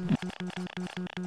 Mm-hmm.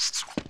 podcasts.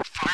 Fire.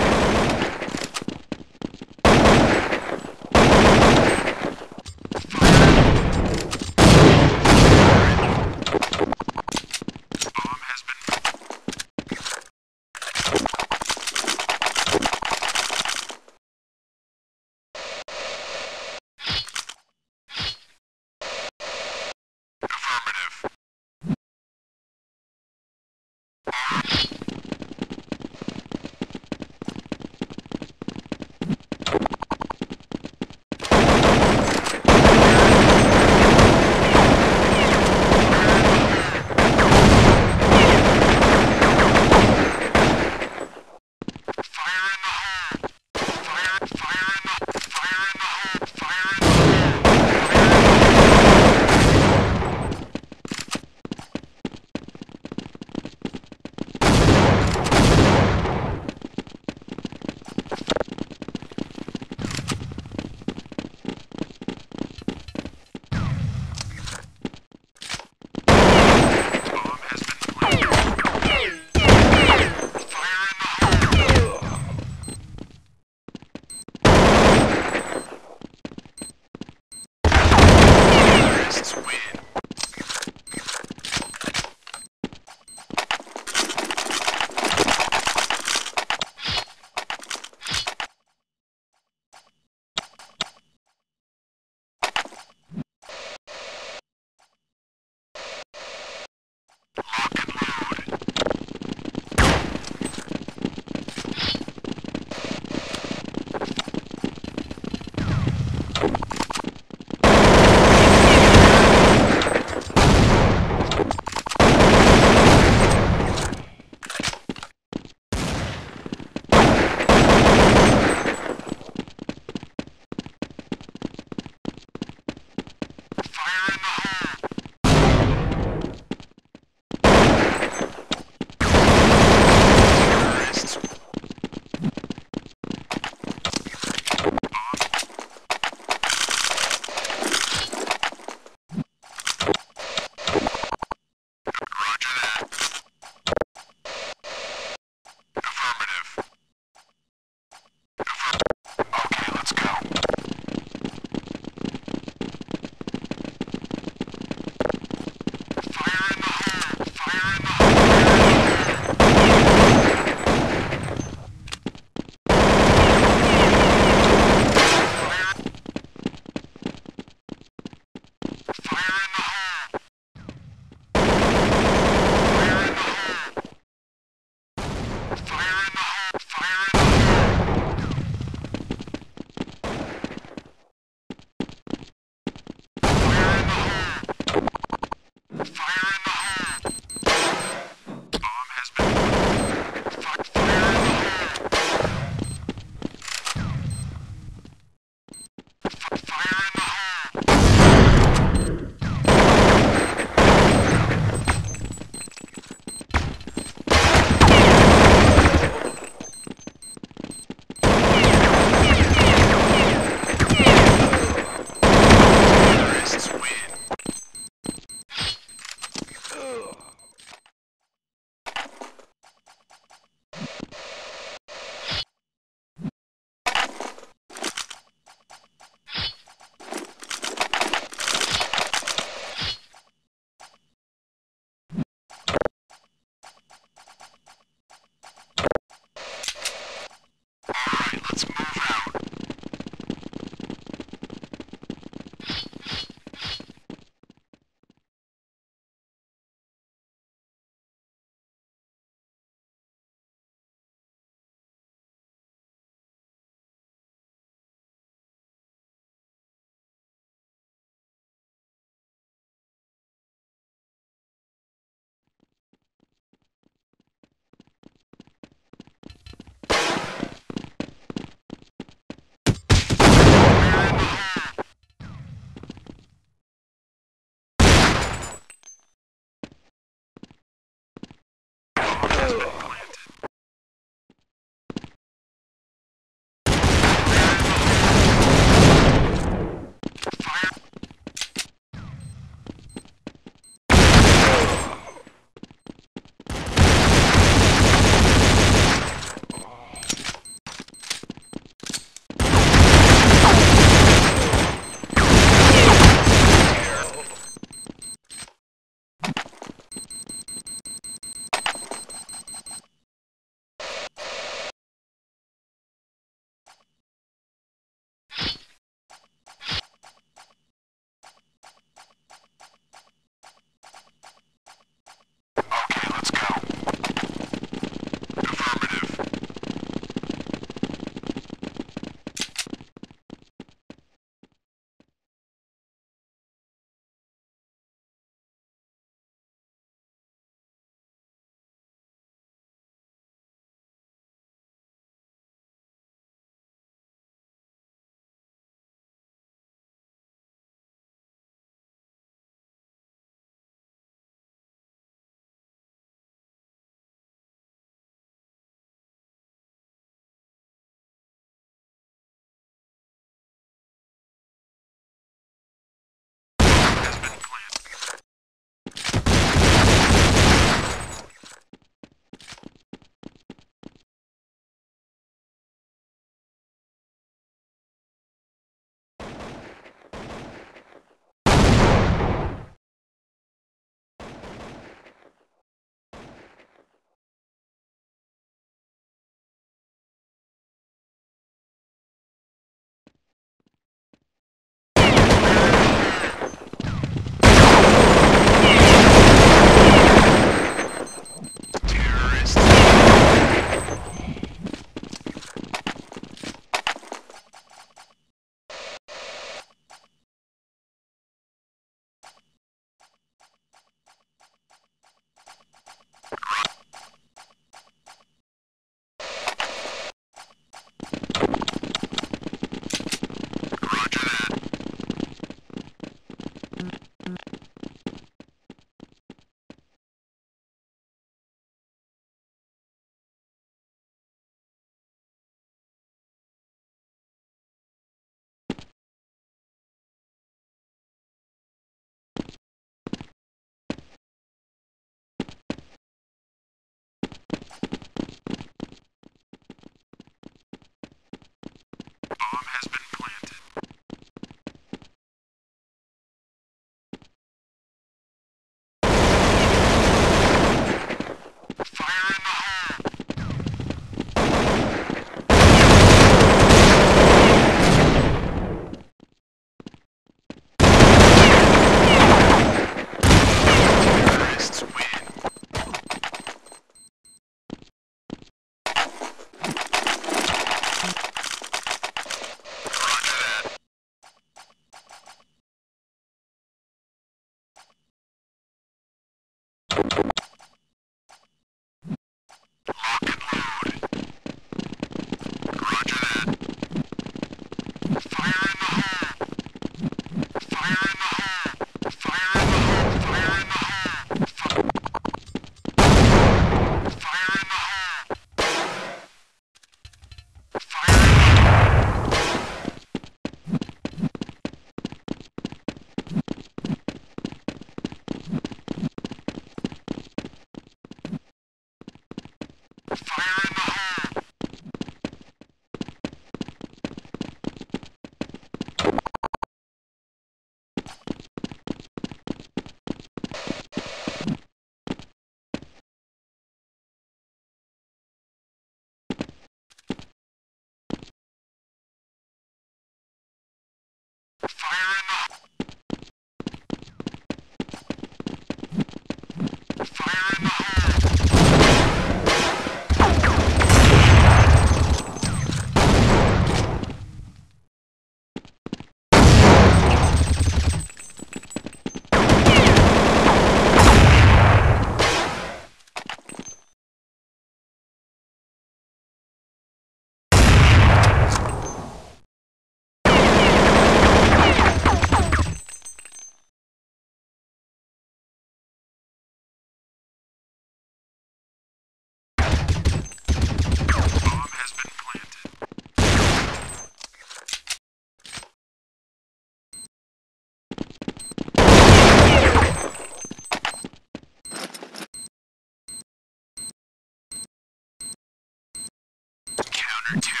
Attack.